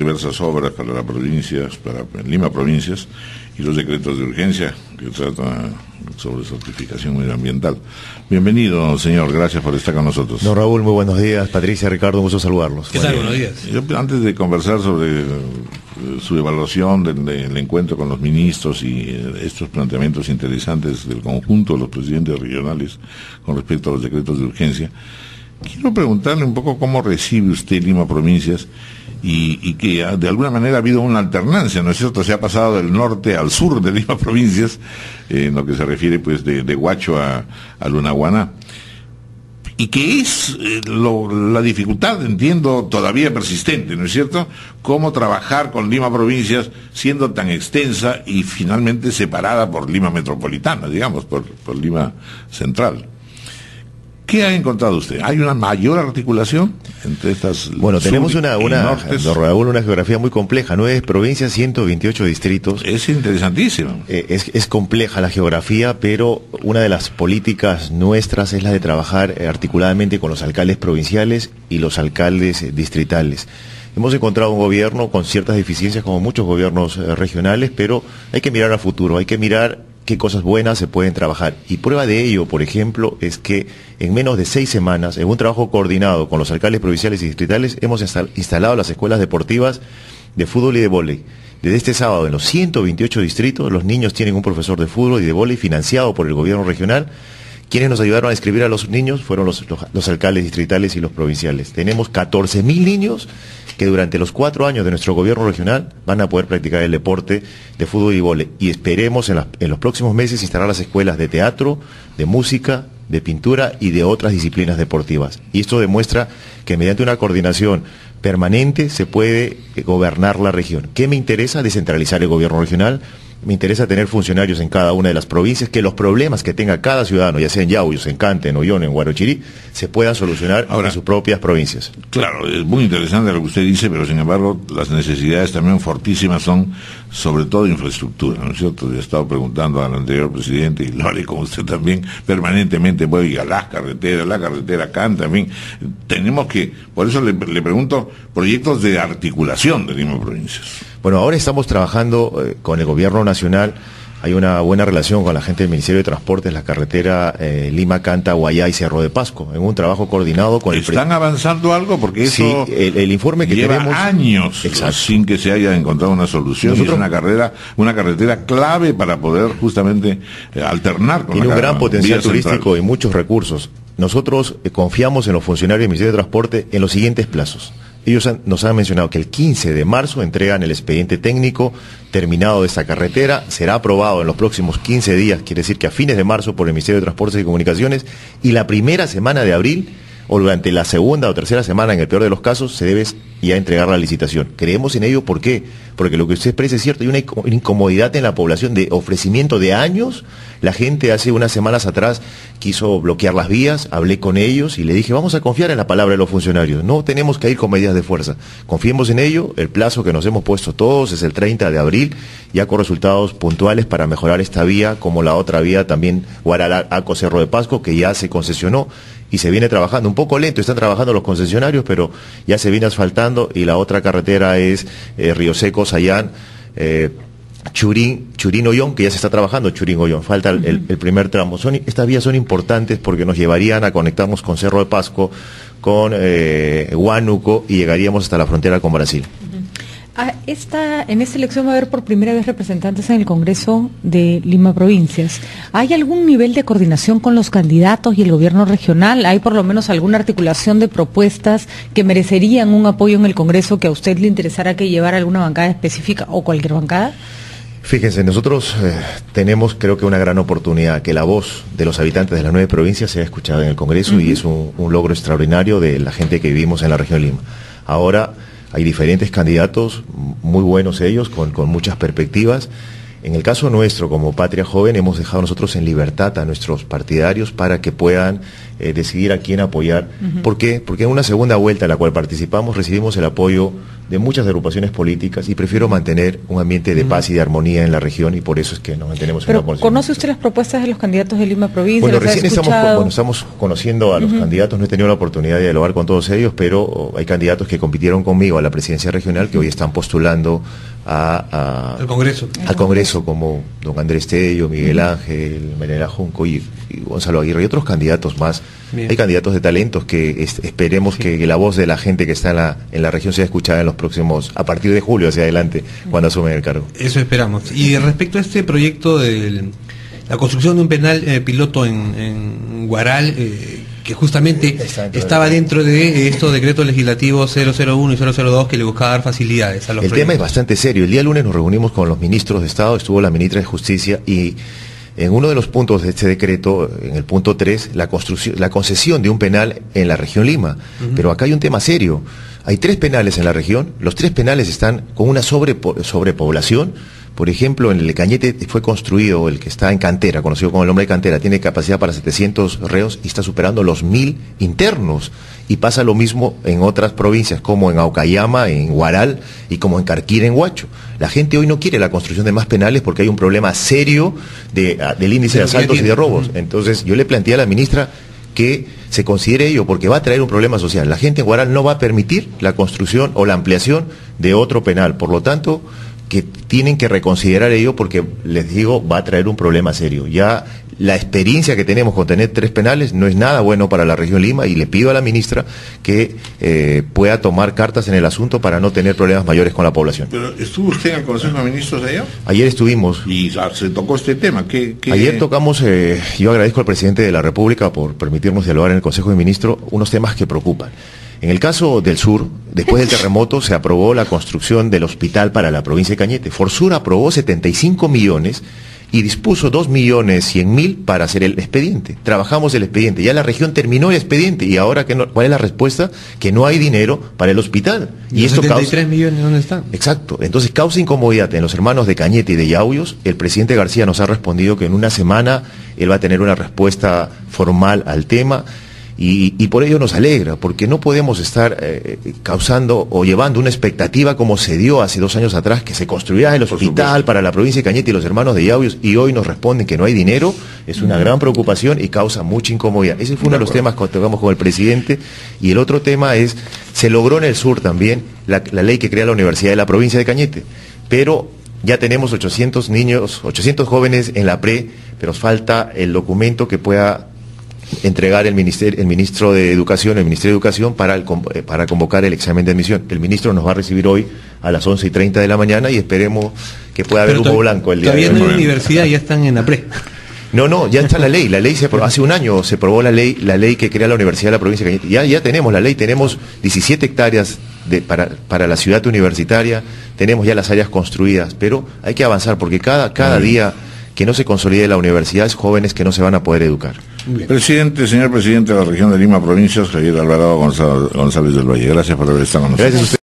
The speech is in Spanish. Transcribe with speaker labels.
Speaker 1: diversas obras para las provincias, para Lima provincias, y los decretos de urgencia que tratan sobre certificación medioambiental. Bienvenido, señor, gracias por estar con nosotros.
Speaker 2: Don Raúl, muy buenos días. Patricia, Ricardo, un gusto saludarlos.
Speaker 1: ¿Qué tal? Buenos días. antes de conversar sobre eh, su evaluación del, encuentro con los ministros y eh, estos planteamientos interesantes del conjunto de los presidentes regionales con respecto a los decretos de urgencia, quiero preguntarle un poco cómo recibe usted Lima Provincias y, que de alguna manera ha habido una alternancia, ¿no es cierto? Se ha pasado del norte al sur de Lima provincias, eh, en lo que se refiere pues de, Huacho a, a Lunaguaná. Y que es eh, la dificultad, entiendo, todavía persistente, ¿no es cierto? Cómo trabajar con Lima provincias siendo tan extensa y finalmente separada por Lima metropolitana, digamos, por Lima central. ¿Qué ha encontrado usted? ¿Hay una mayor articulación entre estas
Speaker 2: Bueno, tenemos una, una, una geografía muy compleja, nueve provincias, 128 distritos.
Speaker 1: Es interesantísimo.
Speaker 2: Eh, es, compleja la geografía, pero una de las políticas nuestras es la de trabajar eh, articuladamente con los alcaldes provinciales y los alcaldes eh, distritales. Hemos encontrado un gobierno con ciertas deficiencias como muchos gobiernos regionales, pero hay que mirar al futuro, hay que mirar qué cosas buenas se pueden trabajar. Y prueba de ello, por ejemplo, es que en menos de seis semanas, en un trabajo coordinado con los alcaldes provinciales y distritales, hemos instalado las escuelas deportivas de fútbol y de vóley. Desde este sábado, en los 128 distritos, los niños tienen un profesor de fútbol y de vóley financiado por el gobierno regional. Quienes nos ayudaron a escribir a los niños fueron los, alcaldes distritales y los provinciales. Tenemos 14.000 niños que durante los cuatro años de nuestro gobierno regional van a poder practicar el deporte de fútbol y vole. Y esperemos en, los próximos meses instalar las escuelas de teatro, de música, de pintura y de otras disciplinas deportivas. Y esto demuestra que mediante una coordinación permanente se puede gobernar la región. ¿Qué me interesa? Descentralizar el gobierno regional me interesa tener funcionarios en cada una de las provincias, que los problemas que tenga cada ciudadano, ya sea en Yauyos, en Cante, en Ollón, en Guarochirí, se puedan solucionar en sus propias provincias.
Speaker 1: Claro, es muy interesante lo que usted dice, pero sin embargo las necesidades también fortísimas son sobre todo infraestructura, ¿no es cierto? Yo he estado preguntando al anterior presidente, y lo haré con usted también, permanentemente, voy a las carreteras, la carretera Cante, también. Tenemos que, por eso le, le pregunto, proyectos de articulación de Lima Provincias.
Speaker 2: Bueno, ahora estamos trabajando eh, con el gobierno nacional. Hay una buena relación con la gente del Ministerio de Transportes, la carretera eh, Lima, Canta, Guayá y Cerro de Pasco, en un trabajo coordinado con
Speaker 1: el... ¿Están avanzando algo? Porque eso
Speaker 2: sí, el, informe que
Speaker 1: lleva
Speaker 2: tenemos...
Speaker 1: años sin que se haya encontrado una solución. es una, carrera, una carretera clave para poder justamente eh, alternar
Speaker 2: con Tiene un gran potencial turístico y muchos recursos. Nosotros confiamos en los funcionarios del Ministerio de Transporte en los siguientes plazos. Ellos nos han mencionado que el 15 de marzo entregan el expediente técnico terminado de esta carretera, será aprobado en los próximos 15 días, quiere decir que a fines de marzo por el Ministerio de Transportes y Comunicaciones, y la primera semana de abril o durante la segunda o tercera semana, en el peor de los casos, se debe ya entregar la licitación. Creemos en ello, ¿por qué? Porque lo que usted expresa es cierto, hay una incomodidad en la población de ofrecimiento de años. La gente hace unas semanas atrás quiso bloquear las vías, hablé con ellos y le dije, vamos a confiar en la palabra de los funcionarios, no tenemos que ir con medidas de fuerza. Confiemos en ello, el plazo que nos hemos puesto todos es el 30 de abril, ya con resultados puntuales para mejorar esta vía, como la otra vía también, Guaralaco Cerro de Pasco, que ya se concesionó y se viene trabajando un poco lento, están trabajando los concesionarios, pero ya se viene asfaltando y la otra carretera es eh, Río Seco, Sayán, eh, Churín, Churín Ollón, que ya se está trabajando, Churín Ollón, falta el, primer tramo. Son, estas vías son importantes porque nos llevarían a conectarnos con Cerro de Pasco, con eh, Huánuco y llegaríamos hasta la frontera con Brasil.
Speaker 3: Ah, esta, en esta elección va a haber por primera vez representantes en el Congreso de Lima Provincias. ¿Hay algún nivel de coordinación con los candidatos y el gobierno regional? ¿Hay por lo menos alguna articulación de propuestas que merecerían un apoyo en el Congreso que a usted le interesara que llevara alguna bancada específica o cualquier bancada?
Speaker 2: Fíjense, nosotros eh, tenemos creo que una gran oportunidad que la voz de los habitantes de las nueve provincias sea escuchada en el Congreso y es un, un logro extraordinario de la gente que vivimos en la región de Lima. Ahora hay diferentes candidatos, muy buenos ellos, con, muchas perspectivas. En el caso nuestro, como Patria Joven, hemos dejado nosotros en libertad a nuestros partidarios para que puedan eh, decidir a quién apoyar. ¿Por qué? Porque en una segunda vuelta en la cual participamos recibimos el apoyo de muchas agrupaciones políticas y prefiero mantener un ambiente de paz y de armonía en la región y por eso es que nos mantenemos
Speaker 3: Pero, en la ¿Conoce usted las propuestas de los candidatos de Lima Provincia?
Speaker 2: Bueno, recién estamos, estamos conociendo a los candidatos, no he tenido la oportunidad de dialogar con todos ellos, pero hay candidatos que compitieron conmigo a la presidencia regional que hoy están postulando a,
Speaker 4: al Congreso.
Speaker 2: Al Congreso, como don Andrés Tello, Miguel Ángel, Menela Junco y, Gonzalo Aguirre y otros candidatos más. Hay candidatos de talentos que esperemos que, la voz de la gente que está en la, en la región sea escuchada en los próximos, a partir de julio hacia adelante, cuando asumen el cargo.
Speaker 4: Eso esperamos. Y respecto a este proyecto de la construcción de un penal eh, piloto en, Guaral, eh, que justamente estaba dentro de estos decretos legislativos 001 y 002 que le buscaba dar facilidades a los
Speaker 2: El tema es bastante serio. El día lunes nos reunimos con los ministros de Estado, estuvo la ministra de Justicia y en uno de los puntos de este decreto, en el punto 3, la, construcción, la concesión de un penal en la región Lima. Pero acá hay un tema serio. Hay tres penales en la región, los tres penales están con una sobrepoblación por ejemplo, en el Cañete fue construido el que está en cantera, conocido como el hombre de cantera, tiene capacidad para 700 reos y está superando los 1000 internos. Y pasa lo mismo en otras provincias, como en Aucayama, en Guaral y como en Carquira, en Huacho. La gente hoy no quiere la construcción de más penales porque hay un problema serio ah, del índice de asaltos y de robos. Entonces, yo le planteé a la ministra que se considere ello porque va a traer un problema social. La gente en Guaral no va a permitir la construcción o la ampliación de otro penal. Por lo tanto, que tienen que reconsiderar ello porque, les digo, va a traer un problema serio. Ya la experiencia que tenemos con tener tres penales no es nada bueno para la región Lima y le pido a la ministra que eh, pueda tomar cartas en el asunto para no tener problemas mayores con la población.
Speaker 1: ¿Pero estuvo usted en el Consejo de Ministros allá?
Speaker 2: Ayer estuvimos.
Speaker 1: ¿Y se tocó este tema? ¿Qué,
Speaker 2: Ayer tocamos, eh, yo agradezco al presidente de la República por permitirnos dialogar en el Consejo de Ministros unos temas que preocupan. En el caso del sur, después del terremoto se aprobó la construcción del hospital para la provincia de Cañete. Forsur aprobó 75 millones y dispuso 2 millones 100 mil para hacer el expediente. Trabajamos el expediente, ya la región terminó el expediente y ahora ¿cuál es la respuesta? Que no hay dinero para el hospital.
Speaker 4: ¿Y, esto 73 millones dónde están?
Speaker 2: Exacto. Entonces causa incomodidad en los hermanos de Cañete y de Yauyos. El presidente García nos ha respondido que en una semana él va a tener una respuesta formal al tema. Y, por ello nos alegra, porque no podemos estar eh, causando o llevando una expectativa como se dio hace dos años atrás, que se construía el hospital para la provincia de Cañete y los hermanos de Yauyos, y hoy nos responden que no hay dinero, es una gran preocupación y causa mucha incomodidad. Ese fue uno de los temas que tocamos con el presidente, y el otro tema es, se logró en el sur también la, la ley que crea la Universidad de la provincia de Cañete, pero ya tenemos 800 niños, 800 jóvenes en la pre, pero falta el documento que pueda entregar el, ministerio, el ministro de Educación, el Ministerio de Educación, para, el, eh, para convocar el examen de admisión. El ministro nos va a recibir hoy a las 11 y 30 de la mañana y esperemos que pueda haber humo blanco el
Speaker 4: día Todavía en la universidad ya están en la pre.
Speaker 2: No, no, ya está la ley. La ley se hace un año se aprobó la ley, la ley que crea la Universidad de la Provincia de Cañete. Ya, ya tenemos la ley, tenemos 17 hectáreas de, para, para, la ciudad universitaria, tenemos ya las áreas construidas, pero hay que avanzar porque cada, cada día que no se consolide la universidad es jóvenes que no se van a poder educar.
Speaker 1: Presidente, señor presidente de la región de Lima, provincias, Javier Alvarado González, del Valle. Gracias por haber estado con nosotros.